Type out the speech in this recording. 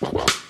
Bye-bye.